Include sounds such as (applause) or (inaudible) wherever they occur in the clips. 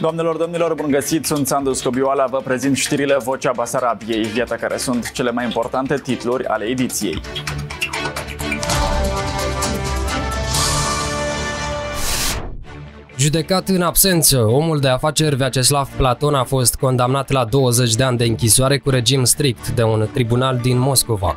Doamnelor, domnilor, bun găsit! Sunt Sandu Scobioala, vă prezint știrile Vocea Basarabiei, iată care sunt cele mai importante titluri ale ediției. Judecat în absență, omul de afaceri Vyacheslav Platon a fost condamnat la 20 de ani de închisoare cu regim strict de un tribunal din Moscova.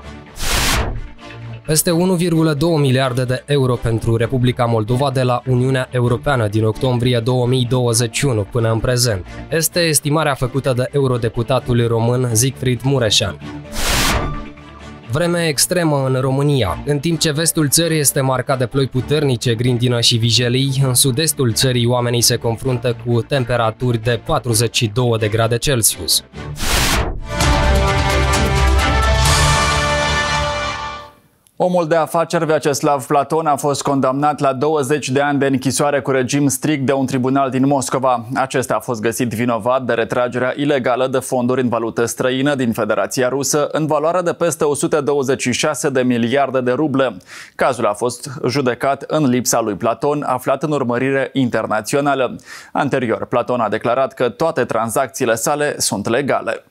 Peste 1,2 miliarde de euro pentru Republica Moldova de la Uniunea Europeană din octombrie 2021 până în prezent. Este estimarea făcută de eurodeputatul român Siegfried Mureșan. Vreme extremă în România. În timp ce vestul țării este marcat de ploi puternice, grindină și vijelii, în sud-estul țării oamenii se confruntă cu temperaturi de 42 de grade Celsius. Omul de afaceri Vyacheslav Platon a fost condamnat la 20 de ani de închisoare cu regim strict de un tribunal din Moscova. Acesta a fost găsit vinovat de retragerea ilegală de fonduri în valută străină din Federația Rusă în valoare de peste 126 de miliarde de ruble. Cazul a fost judecat în lipsa lui Platon, aflat în urmărire internațională. Anterior, Platon a declarat că toate tranzacțiile sale sunt legale.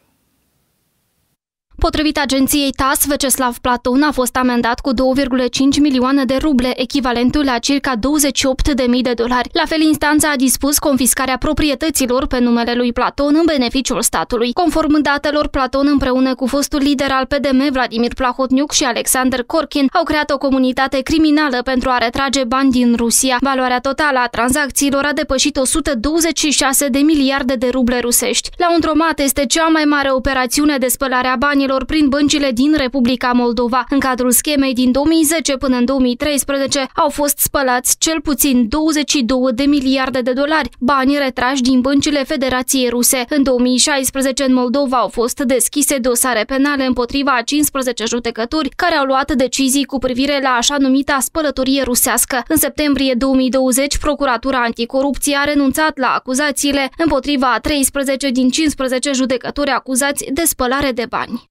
Potrivit agenției TAS, Veceslav Platon a fost amendat cu 2,5 milioane de ruble, echivalentul la circa 28.000 de dolari. La fel, instanța a dispus confiscarea proprietăților pe numele lui Platon în beneficiul statului. Conform datelor, Platon împreună cu fostul lider al PDM, Vladimir Plahotniuc și Alexander Korkin, au creat o comunitate criminală pentru a retrage bani din Rusia. Valoarea totală a tranzacțiilor a depășit 126 de miliarde de ruble rusești. La un dromat este cea mai mare operațiune de spălare a banilor banilor prin băncile din Republica Moldova. În cadrul schemei din 2010 până în 2013 au fost spălați cel puțin 22 de miliarde de dolari, bani retrași din băncile Federației Ruse. În 2016 în Moldova au fost deschise dosare penale împotriva a 15 judecături care au luat decizii cu privire la așa numita spălătorie rusească. În septembrie 2020, Procuratura Anticorupție a renunțat la acuzațiile împotriva a 13 din 15 judecători acuzați de spălare de bani.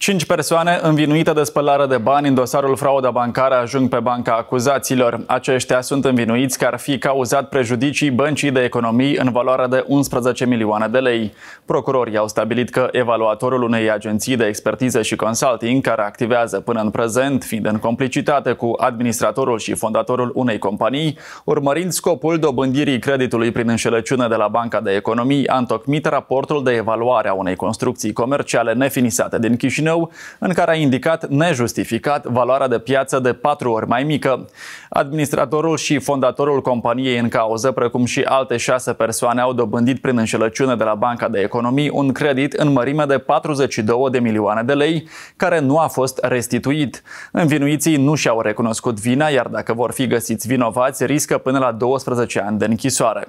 Cinci persoane învinuite de spălare de bani în dosarul frauda bancară ajung pe banca acuzaților. Aceștia sunt învinuiți că ar fi cauzat prejudicii băncii de economii în valoare de 11 milioane de lei. Procurorii au stabilit că evaluatorul unei agenții de expertiză și consulting, care activează până în prezent, fiind în complicitate cu administratorul și fondatorul unei companii, urmărind scopul dobândirii creditului prin înșelăciune de la Banca de Economii, a întocmit raportul de evaluare a unei construcții comerciale nefinisate din Chișinău Chișinău, în care a indicat nejustificat valoarea de piață de patru ori mai mică. Administratorul și fondatorul companiei în cauză, precum și alte șase persoane, au dobândit prin înșelăciune de la Banca de Economii un credit în mărime de 42 de milioane de lei, care nu a fost restituit. Învinuiții nu și-au recunoscut vina, iar dacă vor fi găsiți vinovați, riscă până la 12 ani de închisoare.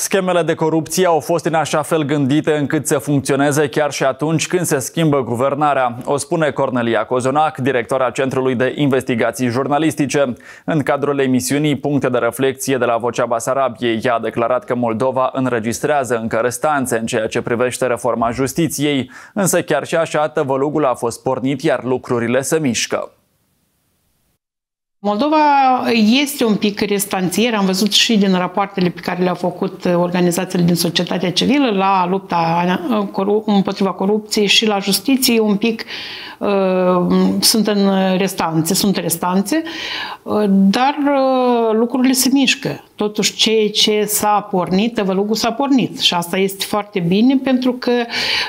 Schemele de corupție au fost în așa fel gândite încât să funcționeze chiar și atunci când se schimbă guvernarea, o spune Cornelia Cozonac, directora Centrului de Investigații Jurnalistice. În cadrul emisiunii Puncte de reflexie de la Vocea Basarabiei, ea a declarat că Moldova înregistrează încă restanțe în ceea ce privește reforma justiției, însă chiar și așa tăvălugul a fost pornit, iar lucrurile se mișcă. Moldova este un pic restanțier, am văzut și din rapoartele pe care le-au făcut organizațiile din societatea civilă la lupta împotriva corupției și la justiție, un pic uh, sunt în restanțe, sunt restanțe, uh, dar uh, lucrurile se mișcă. Totuși, ceea ce s-a pornit, tăvălugul s-a pornit și asta este foarte bine pentru că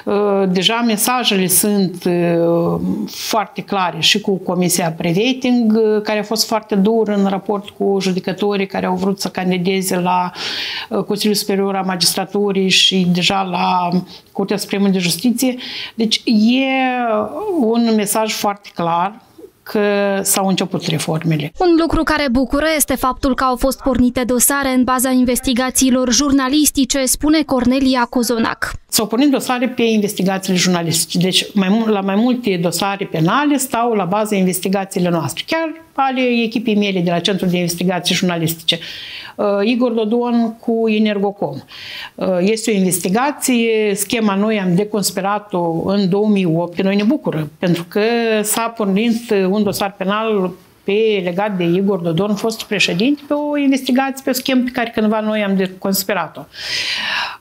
uh, deja mesajele sunt uh, foarte clare și cu Comisia Preveting, uh, care a fost foarte dur în raport cu judecătorii care au vrut să candideze la uh, Consiliul Superior a Magistraturii și deja la Curtea Supremă de Justiție. Deci e un mesaj foarte clar că s-au început reformele. Un lucru care bucură este faptul că au fost pornite dosare în baza investigațiilor jurnalistice, spune Cornelia Cozonac. S-au pornit dosare pe investigațiile jurnalistice. Deci mai, la mai multe dosare penale stau la baza investigațiile noastre. Chiar ale echipii mele de la Centrul de Investigații Jurnalistice. Uh, Igor Dodon cu Energocom. Uh, este o investigație, schema noi am deconspirat-o în 2008, pe noi ne bucură, pentru că s-a pornit un dosar penal pe, legat de Igor Dodon, fost președinte, pe o investigație, pe o schemă pe care cândva noi am conspirat-o.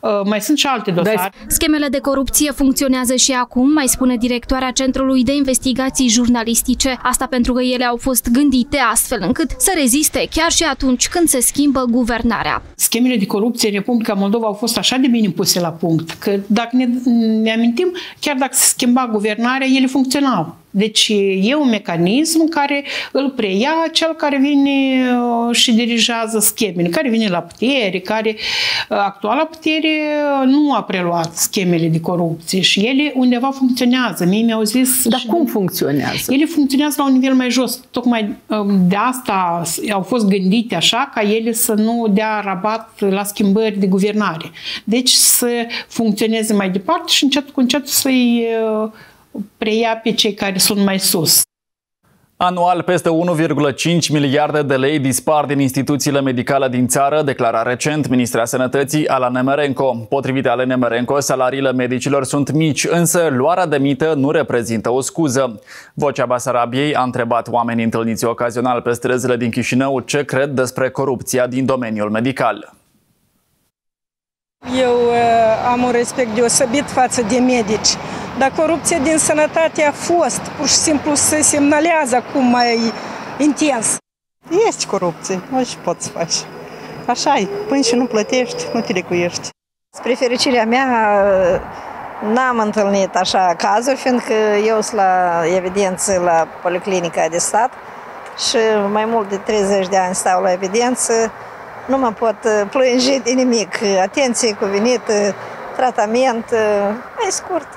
Uh, mai sunt și alte dosare. Schemele de corupție funcționează și acum, mai spune directoarea Centrului de Investigații Jurnalistice. Asta pentru că ele au fost gândite astfel încât să reziste chiar și atunci când se schimbă guvernarea. Schemele de corupție în Republica Moldova au fost așa de bine puse la punct că dacă ne, ne amintim, chiar dacă se schimba guvernarea, ele funcționau. Deci e un mecanism care îl preia cel care vine uh, și dirigează schemele, care vine la putere, care uh, actuala putere uh, nu a preluat schemele de corupție și ele undeva funcționează. Mie mi-au zis... Dar cum funcționează? Ele funcționează la un nivel mai jos. Tocmai um, de asta au fost gândite așa ca ele să nu dea rabat la schimbări de guvernare. Deci să funcționeze mai departe și încet cu încet să-i preia pe cei care sunt mai sus. Anual, peste 1,5 miliarde de lei dispar din instituțiile medicale din țară, declara recent ministra Sănătății Alana Nemerenco. Potrivit ale Nemerenco, salariile medicilor sunt mici, însă luarea de mită nu reprezintă o scuză. Vocea Basarabiei a întrebat oamenii întâlniți ocazional pe străzile din Chișinău ce cred despre corupția din domeniul medical. Eu uh, am un respect deosebit față de medici dar corupția din sănătate a fost, pur și simplu se semnalează acum mai intens. Este corupție, nu ce poți să faci. Așa e, până și nu plătești, nu te recuiești. Spre fericirea mea, n-am întâlnit așa cazuri, fiindcă eu sunt la evidență la Policlinica de Stat și mai mult de 30 de ani stau la evidență. Nu mă pot plânge de nimic. Atenție cuvenită, tratament, mai scurt,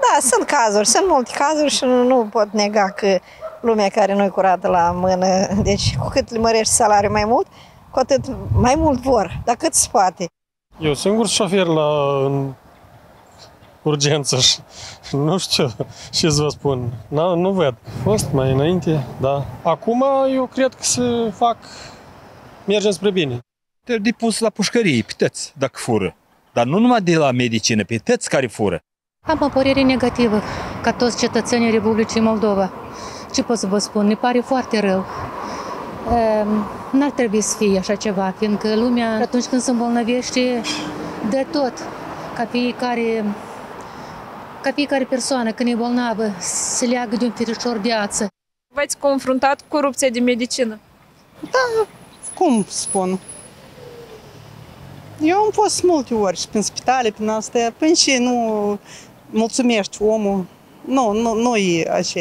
da, sunt cazuri, sunt multe cazuri și nu, nu pot nega că lumea care nu-i curată la mână, deci cu cât le mărești salariul mai mult, cu atât mai mult vor, dar cât se poate. Eu singur șofer la în urgență și (laughs) nu știu ce să vă spun. Nu, nu văd. A fost mai înainte, da. Acum eu cred că se fac, mergem spre bine. Trebuie pus la pușcărie, pe tăți, dacă fură. Dar nu numai de la medicină, pe tăți care fură. Am o părere negativă ca toți cetățenii Republicii Moldova. Ce pot să vă spun? Ne pare foarte rău. Ehm, n-ar trebui să fie așa ceva, fiindcă lumea, atunci când se îmbolnăvește, de tot. Ca fiecare, ca fiecare persoană, când e bolnavă, se leagă de un firișor de ață. V-ați confruntat cu corupția din medicină? Da, cum spun? Eu am fost multe ori și prin spitale, prin astea, până și nu mulțumești omul. Nu, nu, nu e așa.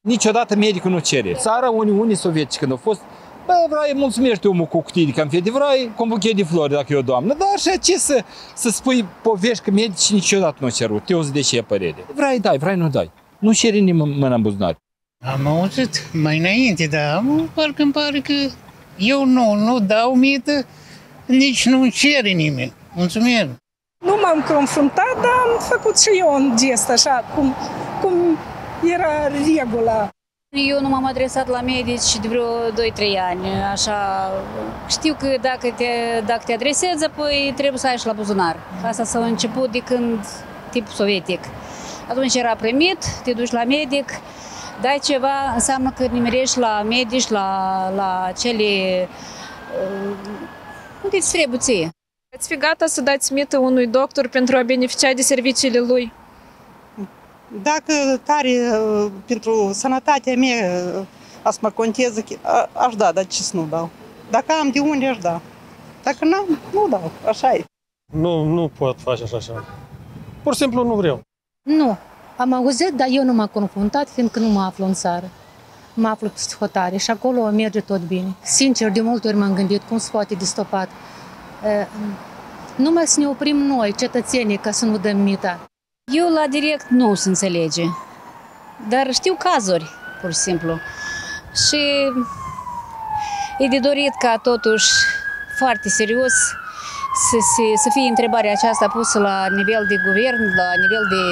Niciodată medicul nu cere. Țara Uniunii Sovietice când a fost, bă, vrei mulțumești omul cu cutii de confete, vrei cu un buchet de flori dacă e o doamnă. Dar așa ce să, să spui povești că medicii niciodată nu cerut. Eu de ce părere. Vrei dai, vrei nu dai. Nu cere nimeni mâna în buzunar. Am auzit mai înainte, dar parcă îmi pare că eu nu, nu dau mită, nici nu cere nimeni. Mulțumim! Nu m-am confruntat, dar am făcut și eu un gest așa, cum, cum era regula. Eu nu m-am adresat la medici de vreo 2-3 ani, așa. Știu că dacă te, dacă te adresezi, apoi trebuie să ai și la buzunar. Asta s-a început de când, tip sovietic. Atunci era primit, te duci la medic, dai ceva, înseamnă că nimerești la medici, la, la cele unde îți trebuie ție. Ați fi gata să dați mită unui doctor pentru a beneficia de serviciile lui? Dacă tare uh, pentru sănătatea mea a să mă conteze, aș da, dar ce să nu dau? Dacă am de unde, aș da. Dacă n-am, nu dau. Așa e. Nu, nu pot face așa așa. Pur și simplu nu vreau. Nu. Am auzit, dar eu nu m-am confruntat, fiindcă nu mă aflu în țară. Mă aflu pe hotare și acolo merge tot bine. Sincer, de multe ori m-am gândit cum se poate de stopat numai să ne oprim noi, cetățenii, ca să nu dăm mita. Eu la direct nu se înțelege, dar știu cazuri, pur și simplu. Și e de dorit ca totuși foarte serios să, să, să fie întrebarea aceasta pusă la nivel de guvern, la nivel de,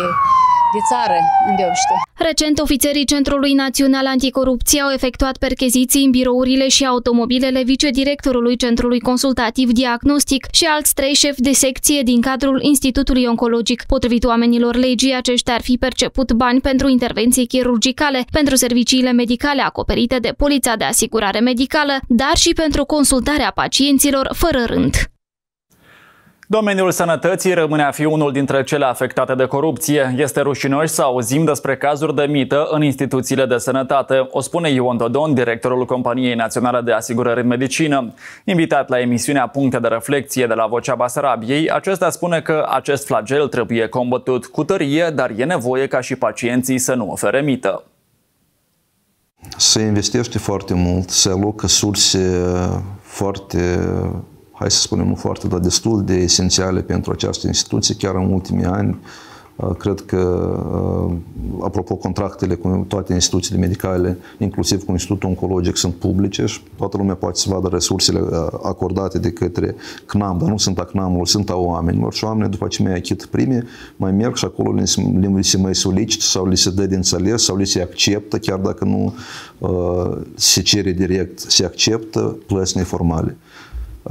de țară, îndeopște. Recent, ofițerii Centrului Național Anticorupție au efectuat percheziții în birourile și automobilele vicedirectorului Centrului Consultativ Diagnostic și alți trei șefi de secție din cadrul Institutului Oncologic. Potrivit oamenilor legii, aceștia ar fi perceput bani pentru intervenții chirurgicale, pentru serviciile medicale acoperite de polița de asigurare medicală, dar și pentru consultarea pacienților fără rând. Domeniul sănătății rămâne a fi unul dintre cele afectate de corupție. Este rușinos să auzim despre cazuri de mită în instituțiile de sănătate, o spune Ion Dodon, directorul Companiei Naționale de Asigurări în Medicină. Invitat la emisiunea Puncte de Reflecție de la Vocea Basarabiei, acesta spune că acest flagel trebuie combătut cu tărie, dar e nevoie ca și pacienții să nu ofere mită. Se investește foarte mult, se alocă surse foarte hai să spunem, nu foarte, dar destul de esențiale pentru această instituție, chiar în ultimii ani. Uh, cred că, uh, apropo, contractele cu toate instituțiile medicale, inclusiv cu Institutul Oncologic, sunt publice și toată lumea poate să vadă resursele uh, acordate de către CNAM, dar nu sunt a CNAM-ului, sunt a oamenilor. Și oamenii, după ce mai achit prime, mai merg și acolo li se mai solicită sau li se dă de înțeles sau li se acceptă, chiar dacă nu se cere direct, se acceptă plăți neformale.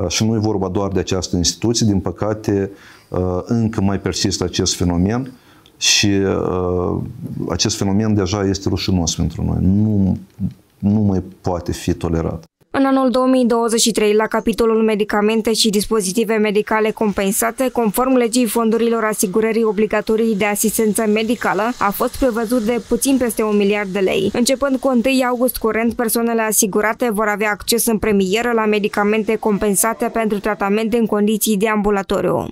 Și nu e vorba doar de această instituție, din păcate încă mai persistă acest fenomen și acest fenomen deja este rușinos pentru noi. Nu, nu mai poate fi tolerat. În anul 2023, la capitolul medicamente și dispozitive medicale compensate, conform legii fondurilor asigurării obligatorii de asistență medicală, a fost prevăzut de puțin peste un miliard de lei. Începând cu 1 august curent, persoanele asigurate vor avea acces în premieră la medicamente compensate pentru tratamente în condiții de ambulatoriu.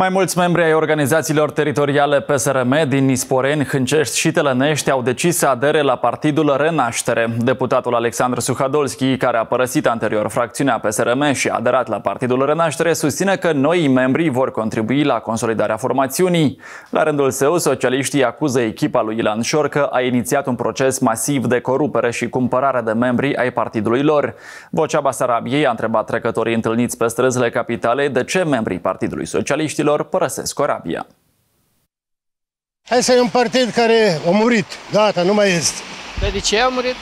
Mai mulți membri ai organizațiilor teritoriale PSRM din Nisporeni, Hâncești și Telănești au decis să adere la Partidul Renaștere. Deputatul Alexandru Suhadolski, care a părăsit anterior fracțiunea PSRM și a aderat la Partidul Renaștere, susține că noi membri vor contribui la consolidarea formațiunii. La rândul său, socialiștii acuză echipa lui Ilan Șor că a inițiat un proces masiv de corupere și cumpărare de membri ai partidului lor. Vocea Basarabiei a întrebat trecătorii întâlniți pe străzile capitalei de ce membrii Partidului Socialiștilor rușilor părăsesc Corabia. Hai să e un partid care a murit. Gata, nu mai este. Dar de ce a murit?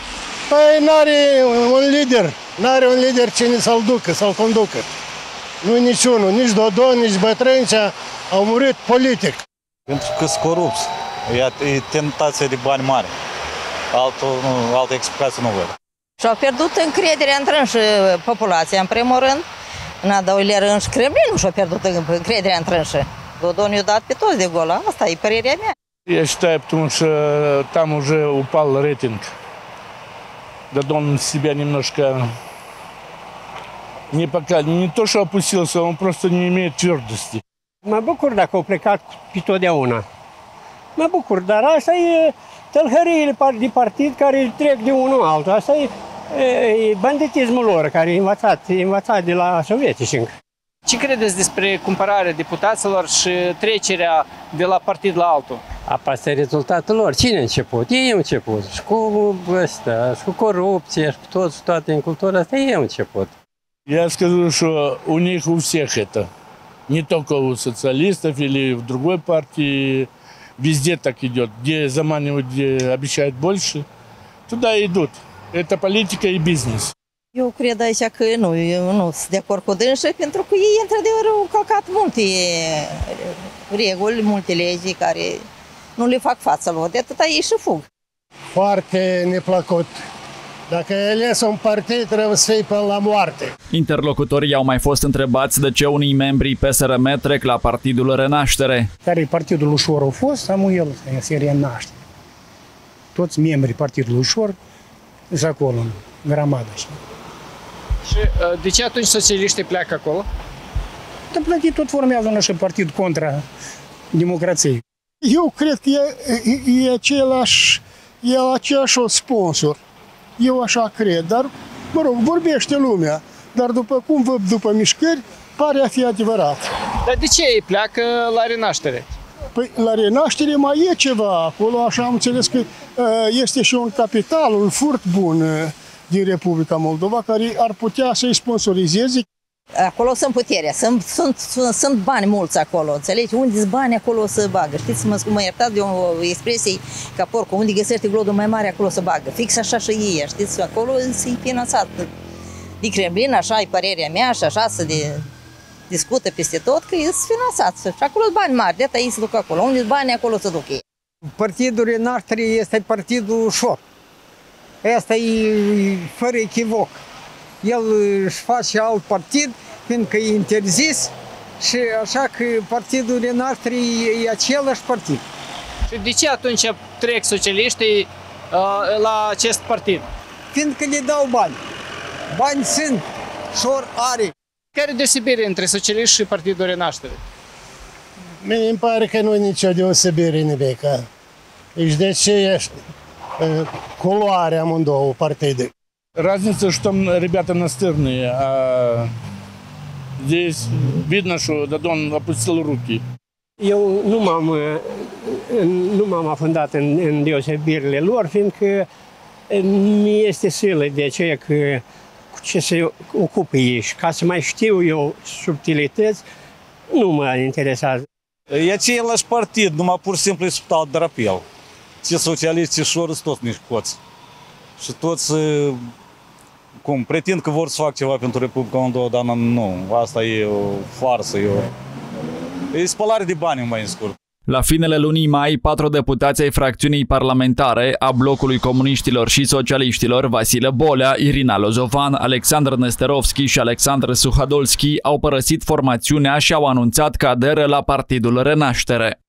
Păi n-are un lider. N-are un lider cine să-l ducă, să-l conducă. Nu niciunul, nici Dodon, nici Bătrâncea au murit politic. Pentru că sunt corupți. E, e tentație de bani mari. Altul, nu, altă explicație nu văd. Și-au pierdut încrederea întrânși populația, în primul rând, în a doilea rând și Kremlinul și-a pierdut încrederea în trânșă. Додон i-a dat pe toți de gol, asta e părerea mea. Я считаю, потому что там уже упал рейтинг. Додон себя немножко не пока не то, что опустился, он просто не имеет твердости. Mă bucur dacă au plecat pe totdeauna. Mă bucur, dar asta e tălhăriile de partid care trec de unul altul. Asta e E banditismul lor, care e învățat, e învățat de la sovietici încă. Ce credeți despre cumpărarea deputaților și trecerea de la partid la altul? Asta e rezultatul lor. Cine a început? Ei au început. Și cu ăsta, și cu corupție, și cu tot, toate în cultura asta, ei au început. Я скажу, что у них у всех это. Не только у социалистов или в другой партии. Везде так идет. Где заманивают, где обещают больше, туда идут. Это политика и business. Eu cred aici că nu, eu nu sunt de acord cu dânsă, pentru că ei, într-adevăr, au călcat multe reguli, multe legi care nu le fac față lor. De atâta ei și fug. Foarte neplăcut. Dacă e ales un partid, trebuie să fie până la moarte. Interlocutorii au mai fost întrebați de ce unii membri PSRM trec la Partidul Renaștere. Care partidul ușor a fost, Samuel se renaște. Toți membrii Partidului Ușor și acolo, în grămadă. Și de ce atunci socialiștii pleacă acolo? Da, plătit tot formează un și partid contra democrației. Eu cred că e, e același, e aceeași sponsor. Eu așa cred, dar, mă rog, vorbește lumea. Dar după cum văd după mișcări, pare a fi adevărat. Dar de ce ei pleacă la renaștere? Păi la renaștere mai e ceva acolo, așa am înțeles că este și un capital, un furt bun din Republica Moldova, care ar putea să-i sponsorizeze. Acolo sunt puterea, sunt, sunt, sunt, sunt bani mulți acolo, înțelegi? Unde sunt bani, acolo o să bagă. Știți, mă, mă iertați de o expresie ca porcul, unde găsește glodul mai mare, acolo să bagă. Fix așa și ei, știți, acolo e finanțat. De Kremlin, așa e părerea mea și așa să de, discută peste tot că e finanțat. Și acolo sunt bani mari, de asta ei se duc acolo. Unde sunt bani, acolo se duc ei. Partidul Renaștere este partidul ușor. Asta e fără echivoc. El își face alt partid, fiindcă e interzis și așa că partidul Renaștere e același partid. Și de ce atunci trec socialiștii uh, la acest partid? Fiindcă le dau bani. Bani sunt, șor are. Care deosebire între socialiști și Partidul Renaștere? Mie îmi pare că nu e nicio deosebire nimica. Deci de ce ești culoarea amândouă partide? Разница, что там ребята настырные, а здесь видно, что Дадон опустил руки. Eu nu m-am, nu m-am afundat în, în deosebirile lor, fiindcă mi este silă de aceea că cu ce se ocupă ei și ca să mai știu eu subtilități, nu mă interesează. E același partid, numai pur și simplu îi subtau drapel. Ce socialiști, ce șori, sunt toți niște coți. Și toți, cum, pretind că vor să fac ceva pentru Republica Moldova, dar nu, asta e o farsă, e o... E spălare de bani, mai în scurt. La finele lunii mai, patru deputați ai fracțiunii parlamentare a blocului comuniștilor și socialiștilor, Vasile Bolea, Irina Lozovan, Alexandru Nesterovski și Alexandru Suhadolski, au părăsit formațiunea și au anunțat că aderă la Partidul Renaștere.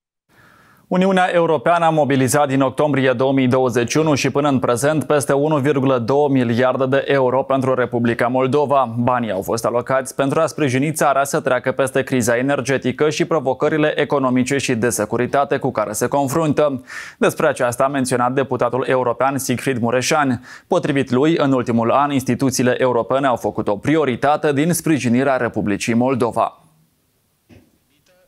Uniunea Europeană a mobilizat din octombrie 2021 și până în prezent peste 1,2 miliarde de euro pentru Republica Moldova. Banii au fost alocați pentru a sprijini țara să treacă peste criza energetică și provocările economice și de securitate cu care se confruntă. Despre aceasta a menționat deputatul european Siegfried Mureșan. Potrivit lui, în ultimul an, instituțiile europene au făcut o prioritate din sprijinirea Republicii Moldova.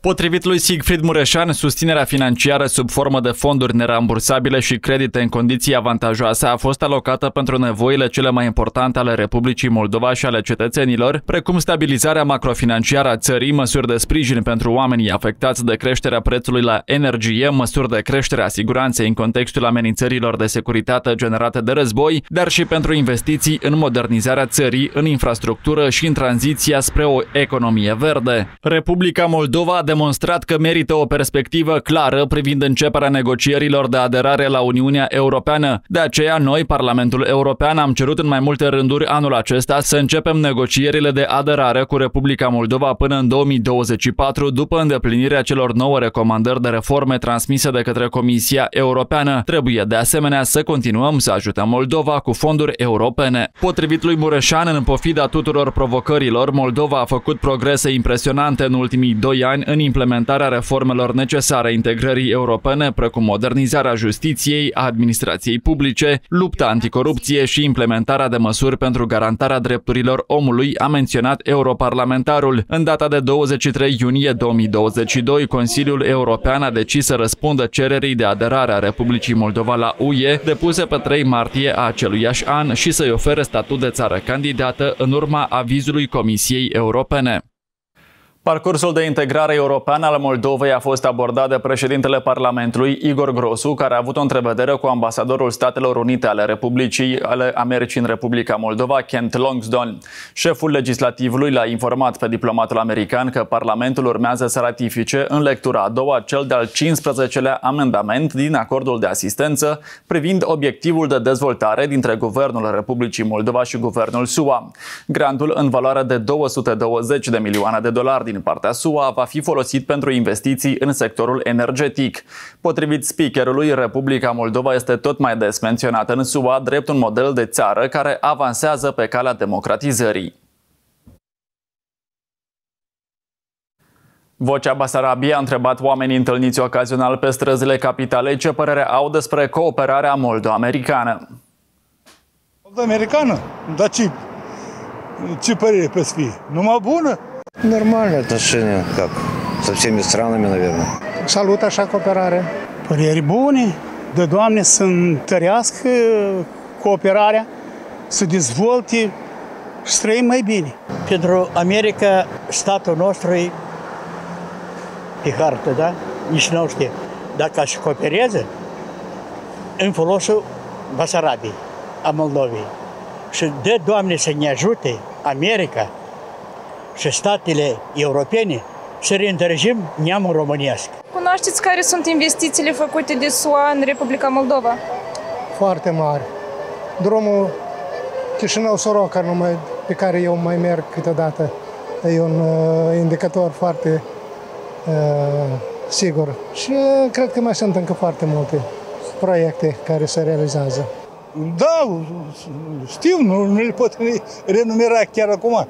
Potrivit lui Siegfried Mureșan, susținerea financiară sub formă de fonduri nerambursabile și credite în condiții avantajoase a fost alocată pentru nevoile cele mai importante ale Republicii Moldova și ale cetățenilor, precum stabilizarea macrofinanciară a țării, măsuri de sprijin pentru oamenii afectați de creșterea prețului la energie, măsuri de creștere a siguranței în contextul amenințărilor de securitate generate de război, dar și pentru investiții în modernizarea țării, în infrastructură și în tranziția spre o economie verde. Republica Moldova a demonstrat că merită o perspectivă clară privind începerea negocierilor de aderare la Uniunea Europeană. De aceea, noi, Parlamentul European, am cerut în mai multe rânduri anul acesta să începem negocierile de aderare cu Republica Moldova până în 2024, după îndeplinirea celor nouă recomandări de reforme transmise de către Comisia Europeană. Trebuie de asemenea să continuăm să ajutăm Moldova cu fonduri europene. Potrivit lui Mureșan, în pofida tuturor provocărilor, Moldova a făcut progrese impresionante în ultimii doi ani în implementarea reformelor necesare integrării europene, precum modernizarea justiției, a administrației publice, lupta anticorupție și implementarea de măsuri pentru garantarea drepturilor omului, a menționat europarlamentarul. În data de 23 iunie 2022, Consiliul European a decis să răspundă cererii de aderare a Republicii Moldova la UE, depuse pe 3 martie a aceluiași an și să-i ofere statut de țară candidată în urma avizului Comisiei Europene. Parcursul de integrare european al Moldovei a fost abordat de președintele Parlamentului, Igor Grosu, care a avut o întrevedere cu ambasadorul Statelor Unite ale Republicii ale Americii în Republica Moldova, Kent Longsdon. Șeful legislativului l-a informat pe diplomatul american că Parlamentul urmează să ratifice în lectura a doua cel de-al 15-lea amendament din acordul de asistență privind obiectivul de dezvoltare dintre Guvernul Republicii Moldova și Guvernul SUA. Grantul în valoare de 220 de milioane de dolari din partea SUA va fi folosit pentru investiții în sectorul energetic. Potrivit speakerului, Republica Moldova este tot mai des menționată în SUA drept un model de țară care avansează pe calea democratizării. Vocea Basarabia a întrebat oamenii întâlniți ocazional pe străzile capitalei ce părere au despre cooperarea moldo-americană. Moldo-americană? Dar ce, ce părere pe să fie? Numai bună? Нормальные отношения, как со всеми странами, наверное. Salut așa cooperare. Păreri bune, de Doamne să întărească cooperarea, să dezvolte și să trăim mai bine. Pentru America, statul nostru e pe hartă, da? Nici nu știe. Dacă și coopereze, în folosul Basarabiei, a Moldovei. Și de Doamne să ne ajute America și statele europene să reîntărgim neamul românesc. Cunoașteți care sunt investițiile făcute de SUA în Republica Moldova? Foarte mari. Drumul Chișinău-Soroca, numai, pe care eu mai merg câteodată, e un uh, indicator foarte uh, sigur. Și uh, cred că mai sunt încă foarte multe proiecte care se realizează. Da, știu, nu, nu le pot (laughs) renumera chiar acum,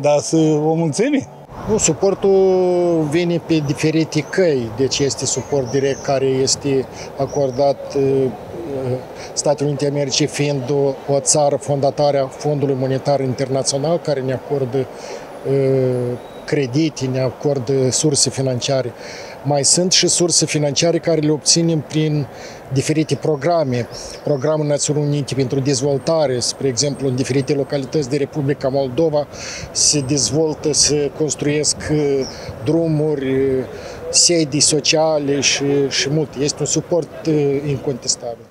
dar să o mulțimi. Nu, suportul vine pe diferite căi, deci este suport direct care este acordat Statele Unite Americii fiind o, o țară fondatoare a Fondului Monetar Internațional care ne acordă credite, ne acordă surse financiare. Mai sunt și surse financiare care le obținem prin diferite programe. Programul Națiunilor Unite pentru dezvoltare, spre exemplu, în diferite localități de Republica Moldova se dezvoltă, se construiesc drumuri, sedii sociale și, și multe. Este un suport incontestabil.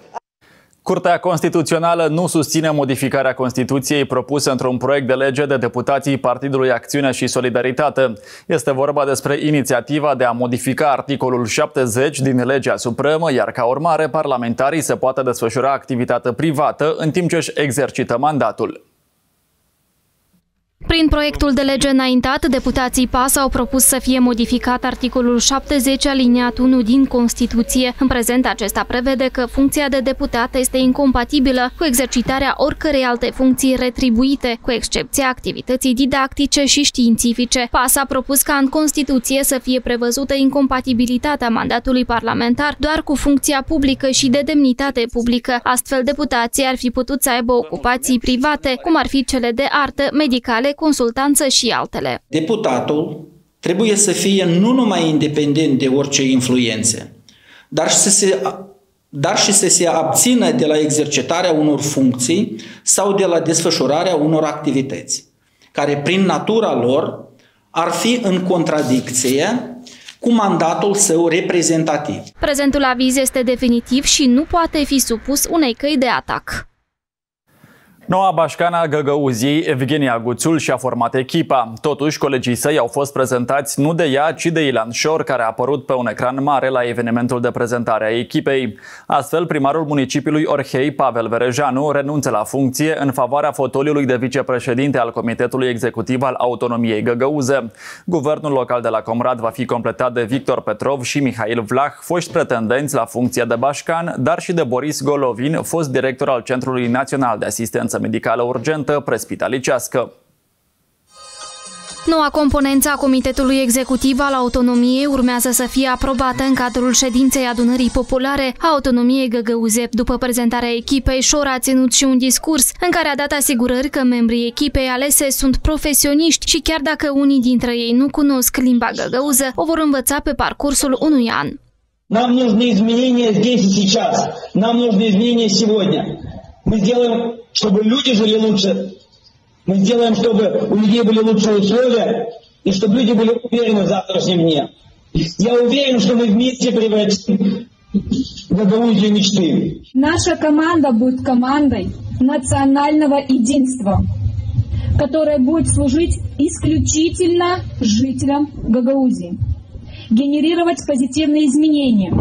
Curtea Constituțională nu susține modificarea Constituției propusă într-un proiect de lege de deputații Partidului Acțiune și Solidaritate. Este vorba despre inițiativa de a modifica articolul 70 din legea supremă, iar ca urmare parlamentarii se poată desfășura activitate privată în timp ce își exercită mandatul. Prin proiectul de lege înaintat, deputații PAS au propus să fie modificat articolul 70 aliniat 1 din Constituție. În prezent, acesta prevede că funcția de deputat este incompatibilă cu exercitarea oricărei alte funcții retribuite, cu excepția activității didactice și științifice. PAS a propus ca în Constituție să fie prevăzută incompatibilitatea mandatului parlamentar doar cu funcția publică și de demnitate publică. Astfel, deputații ar fi putut să aibă ocupații private, cum ar fi cele de artă, medicale, consultanță și altele. Deputatul trebuie să fie nu numai independent de orice influențe, dar și să se dar și să se abțină de la exercitarea unor funcții sau de la desfășurarea unor activități, care prin natura lor ar fi în contradicție cu mandatul său reprezentativ. Prezentul aviz este definitiv și nu poate fi supus unei căi de atac. Noua bașcana Găgăuziei, Evgenia Guțul, și-a format echipa. Totuși, colegii săi au fost prezentați nu de ea, ci de Ilan Șor, care a apărut pe un ecran mare la evenimentul de prezentare a echipei. Astfel, primarul municipiului Orhei, Pavel Verejanu, renunță la funcție în favoarea fotoliului de vicepreședinte al Comitetului Executiv al Autonomiei Găgăuze. Guvernul local de la Comrad va fi completat de Victor Petrov și Mihail Vlah, foști pretendenți la funcția de bașcan, dar și de Boris Golovin, fost director al Centrului Național de Asistență medicală urgentă prespitalicească. Noua componență a Comitetului Executiv al Autonomiei urmează să fie aprobată în cadrul ședinței adunării populare a Autonomiei Găgăuzep. După prezentarea echipei, Șor a ținut și un discurs în care a dat asigurări că membrii echipei alese sunt profesioniști și chiar dacă unii dintre ei nu cunosc limba găgăuză, o vor învăța pe parcursul unui an. Нам нужны изменения здесь и сейчас. Нам нужны изменения сегодня. Мы сделаем чтобы люди жили лучше. Мы сделаем, чтобы у людей были лучшие условия и чтобы люди были уверены в завтрашнем дне. Я уверен, что мы вместе превратим Гагаузию мечты. Наша команда будет командой национального единства, которая будет служить исключительно жителям Гагаузии, генерировать позитивные изменения,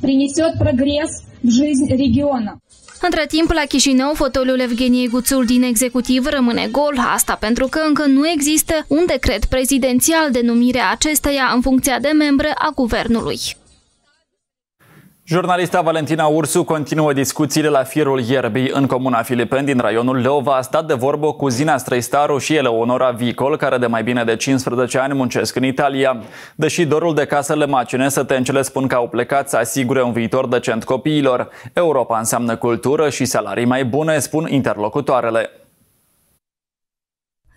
принесет прогресс в жизнь региона. Între timp, la Chișinău, fotoliul Evgeniei Guțul din executiv rămâne gol, asta pentru că încă nu există un decret prezidențial de numire a acesteia în funcția de membră a guvernului. Jurnalista Valentina Ursu continuă discuțiile la Firul Ierbii în comuna Filipeni din raionul Leova. A stat de vorbă cu Zina Străistaru și Eleonora Vicol, care de mai bine de 15 ani muncesc în Italia. Deși dorul de casă le macine, sătencele spun că au plecat să asigure un viitor decent copiilor. Europa înseamnă cultură și salarii mai bune, spun interlocutoarele.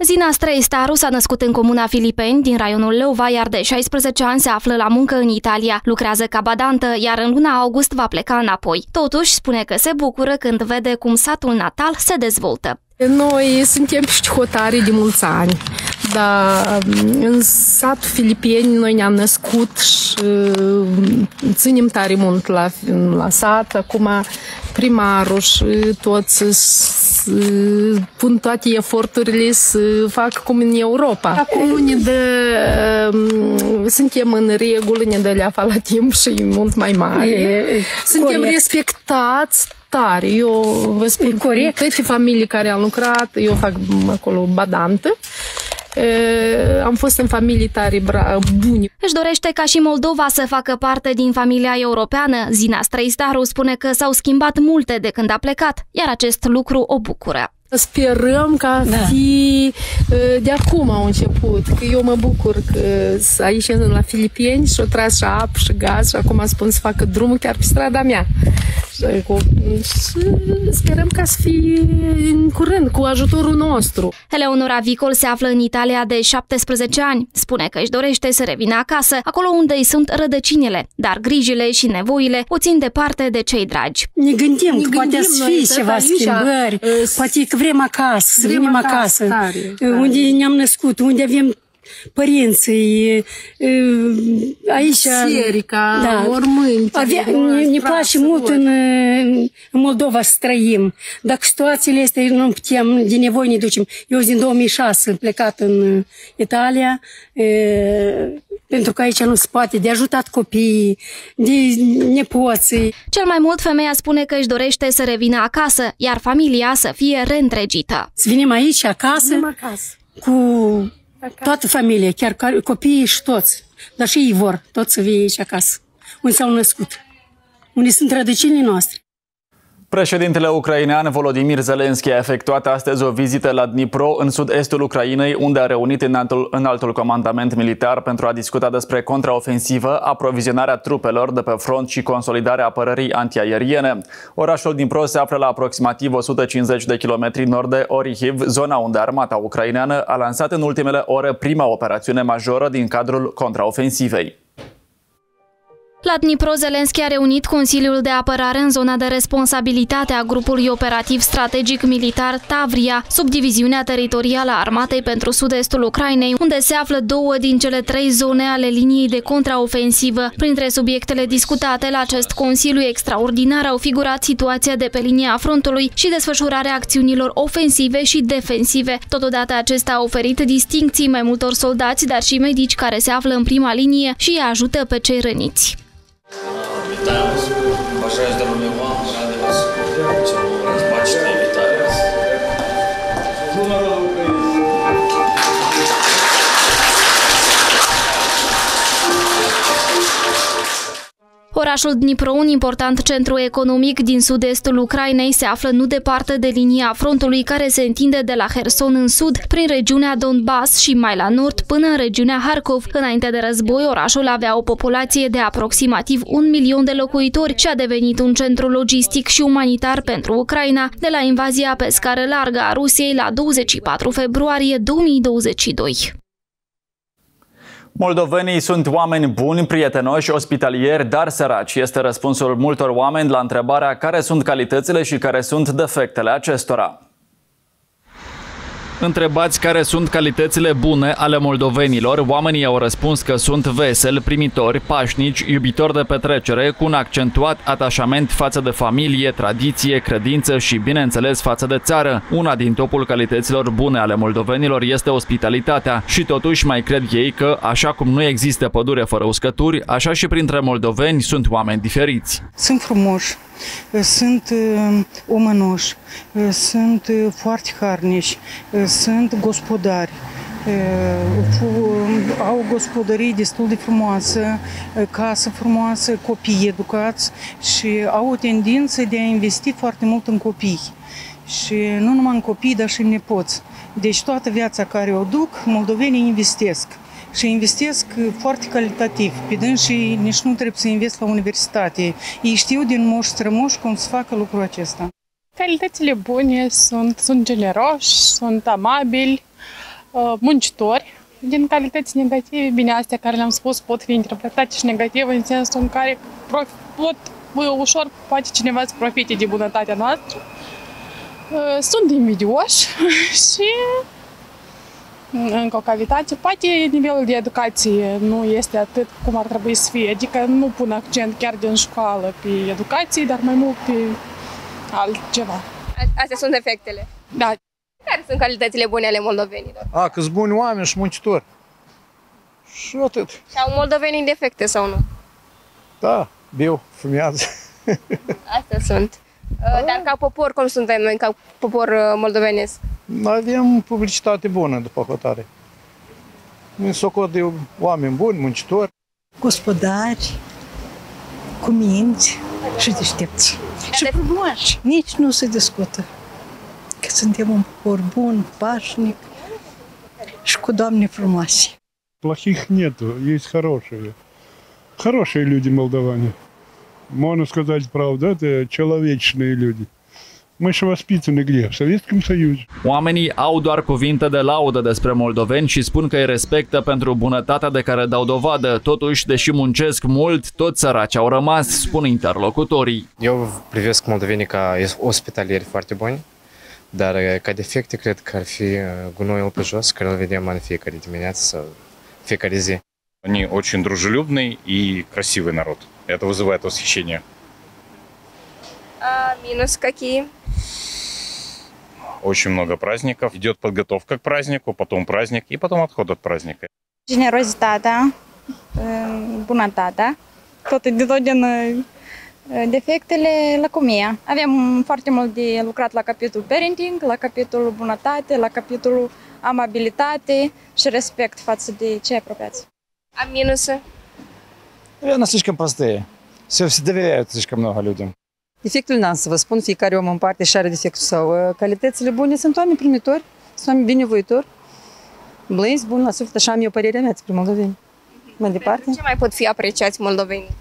Zina Streistaru s-a născut în comuna Filipeni, din raionul Leova, iar de 16 ani se află la muncă în Italia. Lucrează ca badantă, iar în luna august va pleca înapoi. Totuși, spune că se bucură când vede cum satul natal se dezvoltă. Noi suntem știhotari de mulți ani, dar în satul filipeni noi ne-am născut și ținem tare mult la, la sat. Acum primarul și toți pun toate eforturile să fac cum în Europa. Acum ne dă, suntem în regulă, ne dă leafa la timp și e mult mai mare. Suntem corect. respectați tare. Eu vă spun corect. Toate familii care am lucrat, eu fac acolo badantă. E, am fost în familii tare buni. Își dorește ca și Moldova să facă parte din familia europeană. Zina Străistaru spune că s-au schimbat multe de când a plecat, iar acest lucru o bucură. Sperăm ca da. fi de acum au început, că eu mă bucur că aici la Filipeni și o tras și apă și gaz și acum spun să facă drumul chiar pe strada mea. Și sperăm ca să fie în curând cu ajutorul nostru. Eleonora Vicol se află în Italia de 17 ani. Spune că își dorește să revină acasă, acolo unde îi sunt rădăcinile, dar grijile și nevoile o țin departe de cei dragi. Ne gândim ne că poate să fie ceva schimbări, poate că vrem acasă, să venim acasă, tare, tare. unde ne-am născut, unde avem părinții, aici... Biserica, da, mormânt. Avea, ne, ne place mult în, în Moldova să trăim. Dacă situațiile astea nu putem, de nevoie ne ducem. Eu din 2006 am plecat în Italia, e, pentru că aici nu se poate, de ajutat copiii, de nepoții. Cel mai mult femeia spune că își dorește să revină acasă, iar familia să fie reîntregită. Să venim aici acasă, acasă. cu Toată familia, chiar copiii și toți, dar și ei vor, toți să vie aici acasă, unde s-au născut, unde sunt rădăcinile noastre. Președintele ucrainean Volodymyr Zelensky a efectuat astăzi o vizită la Dnipro, în sud-estul Ucrainei, unde a reunit în altul, în altul comandament militar pentru a discuta despre contraofensivă, aprovizionarea trupelor de pe front și consolidarea apărării antiaeriene. Orașul Dnipro se află la aproximativ 150 de kilometri nord de Orihiv, zona unde armata ucraineană a lansat în ultimele ore prima operațiune majoră din cadrul contraofensivei. La Dnipro, Zelenski a reunit Consiliul de Apărare în zona de responsabilitate a grupului operativ strategic militar Tavria, subdiviziunea teritorială a armatei pentru sud-estul Ucrainei, unde se află două din cele trei zone ale liniei de contraofensivă. Printre subiectele discutate la acest Consiliu extraordinar au figurat situația de pe linia frontului și desfășurarea acțiunilor ofensive și defensive. Totodată acesta a oferit distincții mai multor soldați, dar și medici care se află în prima linie și îi ajută pe cei răniți. Вітаю вас. Бажаю здоров'я вам, радий вас Orașul Dnipro, un important centru economic din sud-estul Ucrainei, se află nu departe de linia frontului care se întinde de la Herson în sud, prin regiunea Donbass și mai la nord până în regiunea Harkov. Înainte de război, orașul avea o populație de aproximativ un milion de locuitori și a devenit un centru logistic și umanitar pentru Ucraina de la invazia pe scară largă a Rusiei la 24 februarie 2022. Moldovenii sunt oameni buni, prietenoși, ospitalieri, dar săraci. Este răspunsul multor oameni la întrebarea care sunt calitățile și care sunt defectele acestora. Întrebați care sunt calitățile bune ale moldovenilor, oamenii au răspuns că sunt veseli, primitori, pașnici, iubitori de petrecere, cu un accentuat atașament față de familie, tradiție, credință și, bineînțeles, față de țară. Una din topul calităților bune ale moldovenilor este ospitalitatea și totuși mai cred ei că, așa cum nu există pădure fără uscături, așa și printre moldoveni sunt oameni diferiți. Sunt frumoși, sunt omănoși, sunt foarte harnici, sunt gospodari. Au gospodării destul de frumoasă, casă frumoasă, copii educați și au o tendință de a investi foarte mult în copii. Și nu numai în copii, dar și în nepoți. Deci toată viața care o duc, moldovenii investesc și investesc foarte calitativ. Pe dânsii nici nu trebuie să invest la universitate. Ei știu din moș strămoș cum să facă lucrul acesta. Calitățile bune sunt, sunt generoși, sunt amabili, uh, muncitori din calități negative. Bine, astea care le-am spus pot fi interpretate și negative în sensul în care pot ușor poate cineva să profite de bunătatea noastră. Uh, sunt invidioși (laughs) și încă o calitate. Poate nivelul de educație nu este atât cum ar trebui să fie, adică nu pun accent chiar din școală pe educație, dar mai mult pe altceva. Astea sunt defectele. Da. Care sunt calitățile bune ale moldovenilor? A, că sunt buni oameni și muncitori. Și atât. Și au moldovenii defecte sau nu? Da, biu, fumează. (laughs) Astea sunt. Uh, dar ca popor, cum suntem noi, ca popor uh, moldovenesc? Avem publicitate bună, după hotare. În socot de oameni buni, muncitori. Gospodari, cu minți și deștepți. Și frumoși. Nici nu se discută. Că suntem un popor bun, pașnic și cu doamne frumoase. Плохих нету, есть хорошие. Хорошие люди молдаване. Можно сказать правду, это человечные люди. Мы же воспитаны где? В Советском Союзе. Oamenii au doar cuvinte de laudă despre moldoveni și spun că îi respectă pentru bunătatea de care dau dovadă. Totuși, deși muncesc mult, toți săraci au rămas, spun interlocutorii. Eu privesc moldovenii ca ospitalieri foarte buni, dar ca defecte cred că ar fi gunoiul pe jos, care îl vedem în fiecare dimineață sau fiecare zi. Они очень дружелюбный и красивый народ. Это вызывает восхищение. А минус какие? Очень много праздников. Идет подготовка к празднику, потом праздник и потом отход от праздника. Generozitatea, bunătatea, tot, de tot din defectele, lăcomia. Avem foarte mult de lucrat la capitolul parenting, la capitolul bunătate, la capitolul amabilitate și respect față de cei apropiați. А минусы? Наверное, слишком простые. Все, все доверяют слишком много людям. Defectul n-am să vă spun, fiecare om în parte și are defectul său. Calitățile bune sunt oameni primitori, sunt oameni binevoitori, blânzi, buni la suflet, așa am eu părerea mea despre moldoveni. Mai departe. Ce mai pot fi apreciați moldovenii?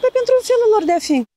Păi pentru felul lor de a fi.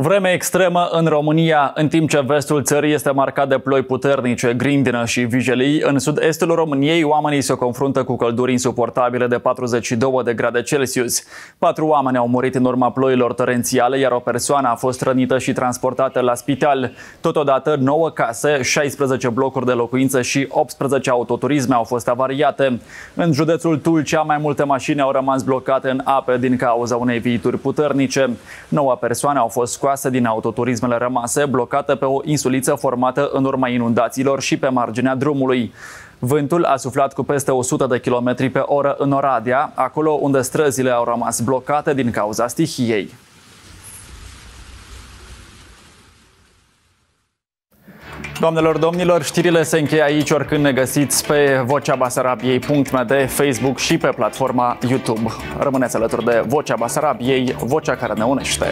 Vreme extremă în România, în timp ce vestul țării este marcat de ploi puternice, grindină și vijelii, în sud-estul României oamenii se confruntă cu călduri insuportabile de 42 de grade Celsius. Patru oameni au murit în urma ploilor torențiale, iar o persoană a fost rănită și transportată la spital. Totodată, 9 case, 16 blocuri de locuință și 18 autoturisme au fost avariate. În județul Tulcea, mai multe mașini au rămas blocate în ape din cauza unei viituri puternice. 9 persoane au fost scoase din autoturismele rămase, blocate pe o insuliță formată în urma inundațiilor și pe marginea drumului. Vântul a suflat cu peste 100 de km pe oră în Oradea, acolo unde străzile au rămas blocate din cauza stihiei. Doamnelor, domnilor, știrile se încheie aici oricând ne găsiți pe voceabasarabiei.md, Facebook și pe platforma YouTube. Rămâneți alături de Vocea Basarabiei, vocea care ne unește.